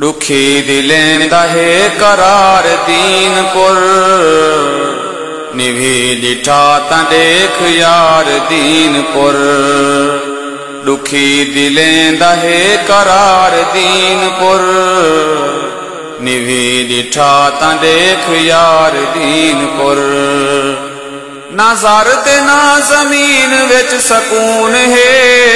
दुखी दिलें दहे करार दीन पुर निभी लिठा त देख यार दीन पुर दुखी दिलें दहे करार दीन पुर निभी लिठा त देख यार दीन पुर ना सर ते ना ज़मीन बिच सकून है।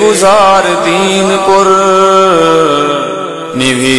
ਗੁਜ਼ਾਰ ਦੀਨਪੁਰ ਨਿਵੀ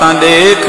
ਤਾਂ ਦੇਖ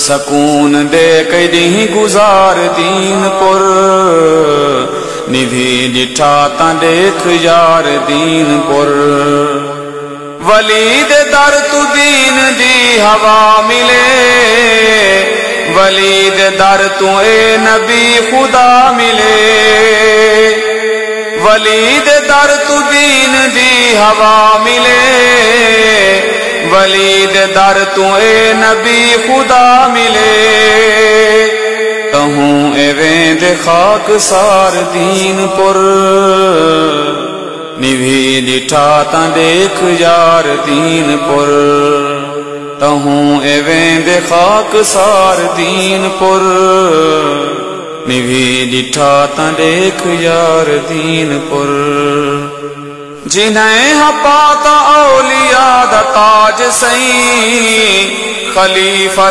सकून दे कदी गुजार दीनपुर निभी डिठा ता देख यार दीनपुर वली दे दर तू दीन दी हवा मिले। वली दे दर तू ए नबी खुदा मिले। वलीद दर तू दीन दी हवा मिले। वलीद दर तू ए नबी खुदा मिले। कहूँ एवें खाक सार दीन पुर। निभी डिठा ता देख यार दीन पुर। तहूँ एवें दे खाक सार दीन पुर। निभी डिठा ता देख यार दीनपुर जिन्हें हपाता औलिया दा ताज सई, खलीफा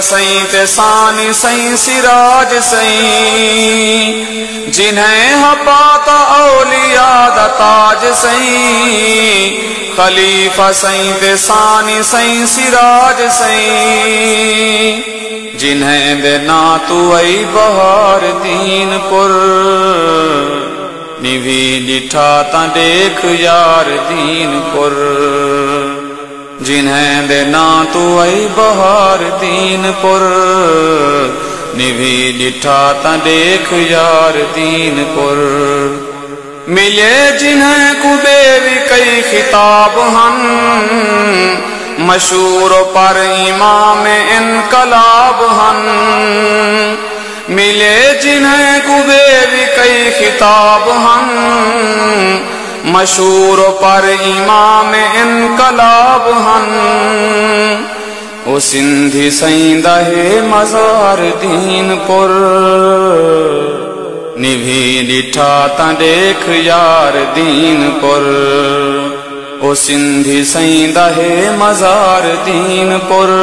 ते सानी सई, सिराज सई। जिन्हें हपाता औलिया दा ताज सई, खलीफा सई ते सानी सई, सिराज सई। जिन्हें देना तू आई बहार दीनपुर निभी डिठा ता देख यार दीनपुर। जिन्हें देना तू आई बहार दीनपुर। निभी डिठा ता देख यार दीन पुर मिले जिन्हें कुबेरी कई खिताब हन। मशहूर पर इमाम इनकलाब हन। मिले जिन्हें कुबे भी कई खिताब हन मशहूर पर इमाम इनकलाब हन ओ सिंधी सईंदा है मजार दीनपुर। निभी डिठा ता देख यार दीनपुर। ओ सिंधी सईंदा है मजार दीनपुर।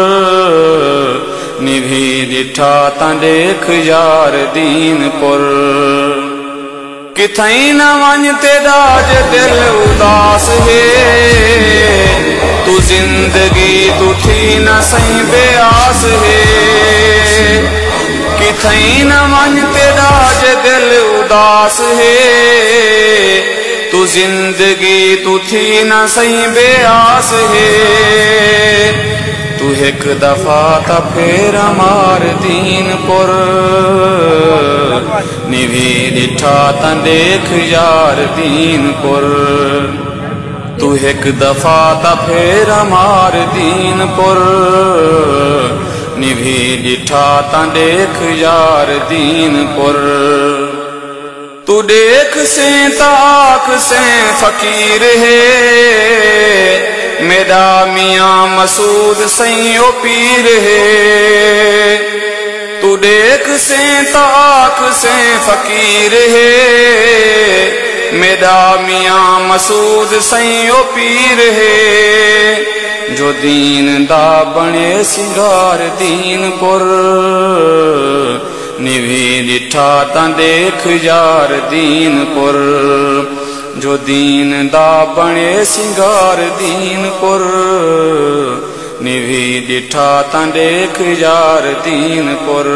निभी डिठा ता देख यार दीनपुर। किथई न वञ ते ॾाज दिल उदास है। तू जिंदगी तू थी न सही बेआस है। किथई न वञ ते ॾाज दिल उदास है। तू जिंदगी तू थी न सही बेआस है तू एक दफ़ा त फेर मार दीन पुर। निभी दिठा त देख यार दीन पुर। तू एक दफ़ा त फेर मार दीन पुर। निभी डिठा त देख यार दीन पुर। तू देख से ताक से फकीर है। मेरा मियाँ मसूद सही पीर है। तू देख से, ताक से फकीर है। मेरा मियाँ मसूद सही पीर है। जो दीन दा बने सिंगार दीन पुर निभी डिठा ता देख यार दीनपुर। जो दीन दा बणे सिंगार दीन पुर निवी दिठा यार दीन पुर